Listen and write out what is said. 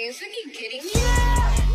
Are you fucking kidding me?